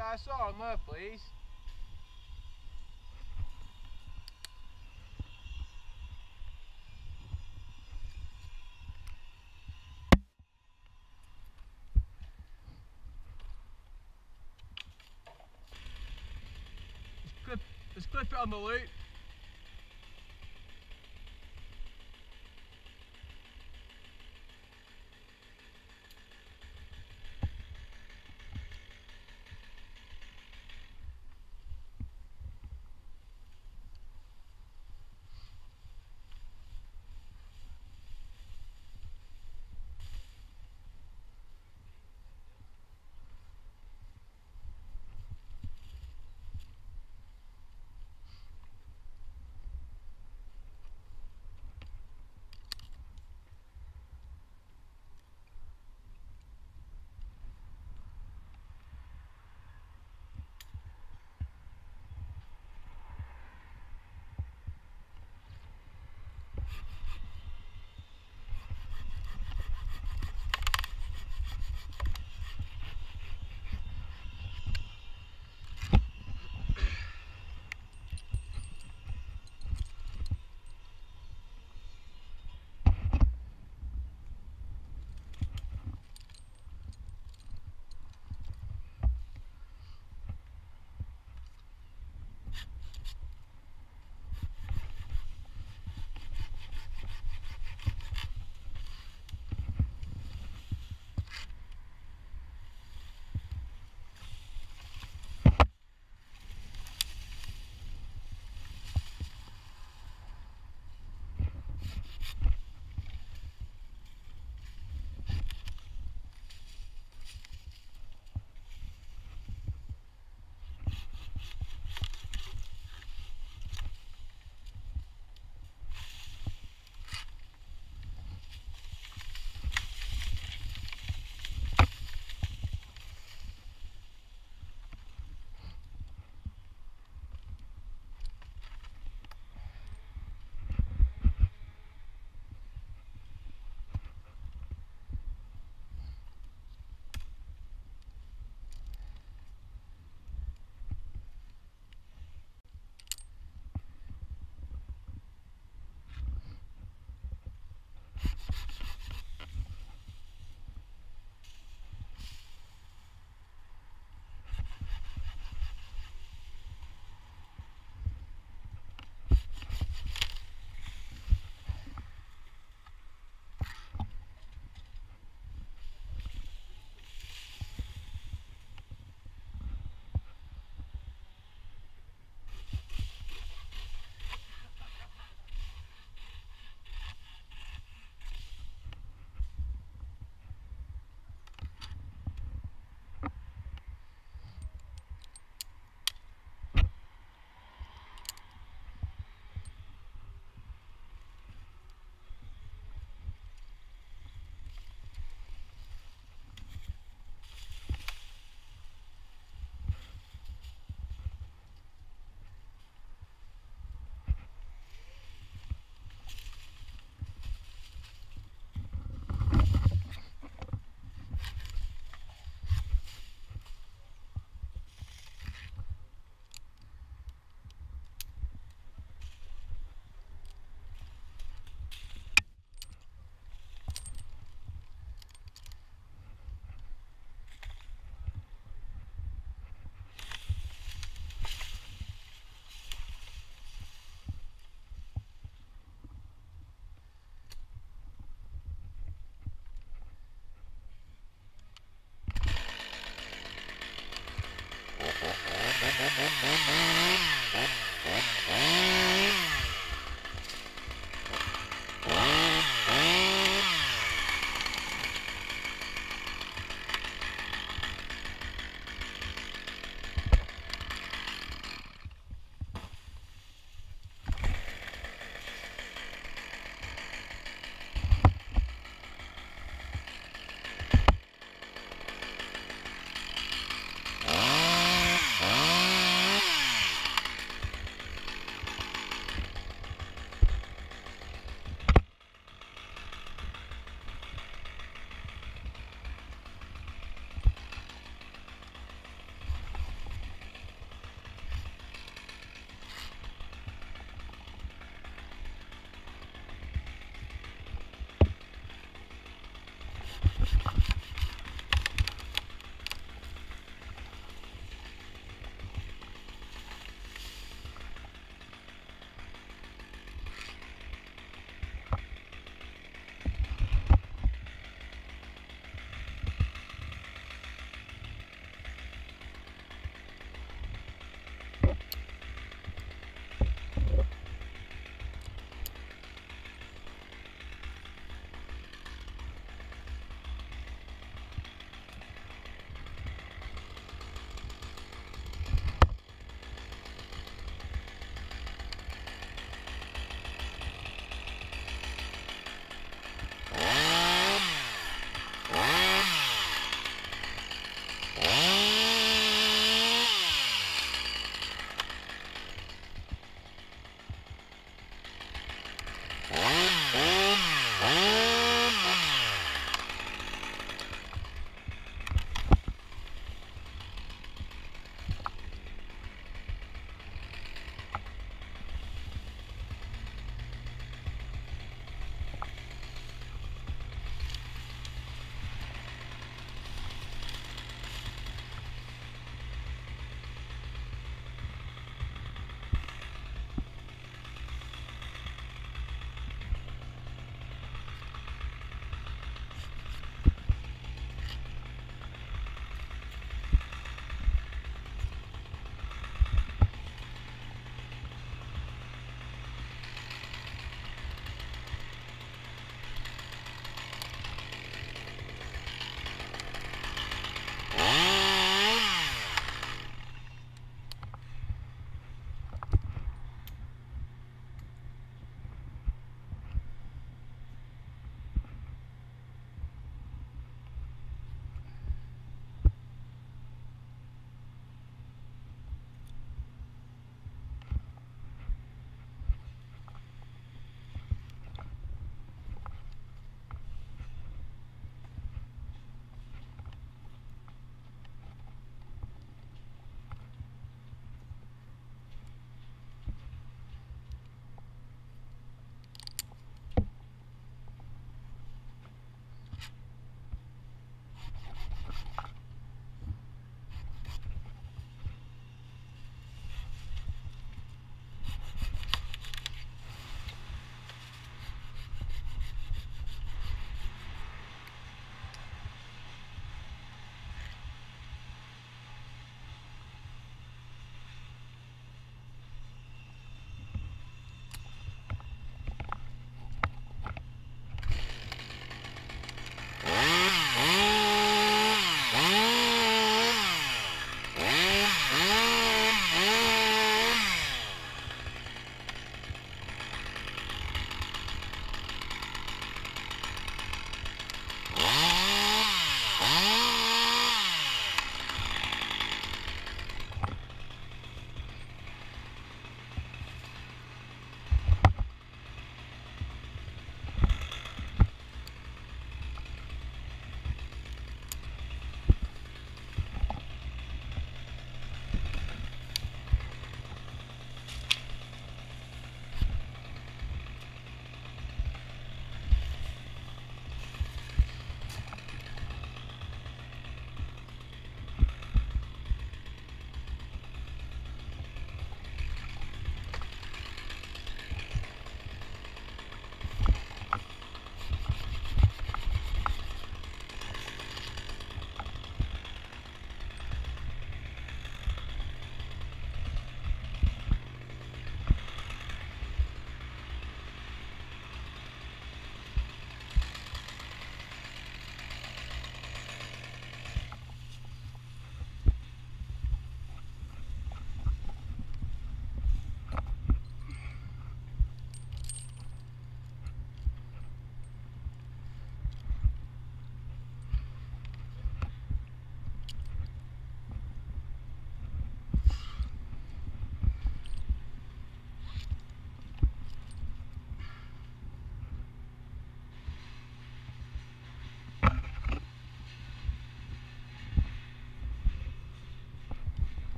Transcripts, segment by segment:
Our song there, please. Just clip, just clip it on the loop.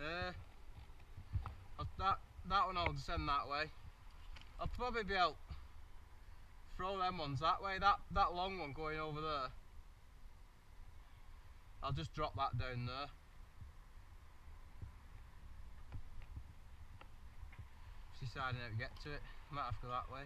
Uh, that, that one I'll send that way. I'll probably be able to throw them ones that way, that, that long one going over there. I'll just drop that down there. Deciding how to get to it, might have to go that way.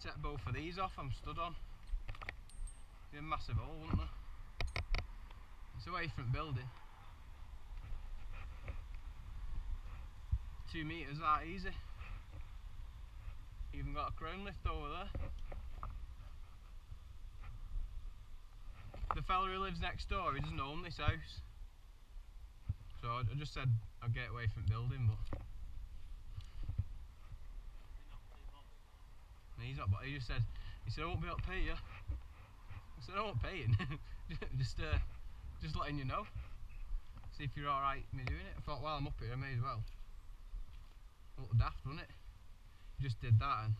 To take both of these off I'm stood on. Be a massive hole, wouldn't there? It's away from building. Two metres that easy. Even got a crown lift over there. The fella who lives next door, he doesn't own this house. So I I just said I'd get away from building, but and he's not. But he just said, he said I won't be able to pay you. I said I won't pay you. just, uh, just letting you know. See if you're all right me doing it. I thought, well, I'm up here, I may as well. A little daft, wasn't it? Just did that and.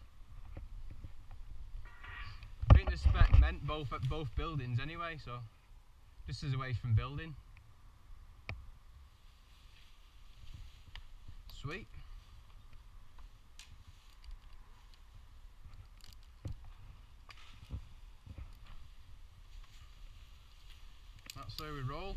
I think the spec meant both at both buildings anyway, so this is away from building. Sweet. That's how we roll.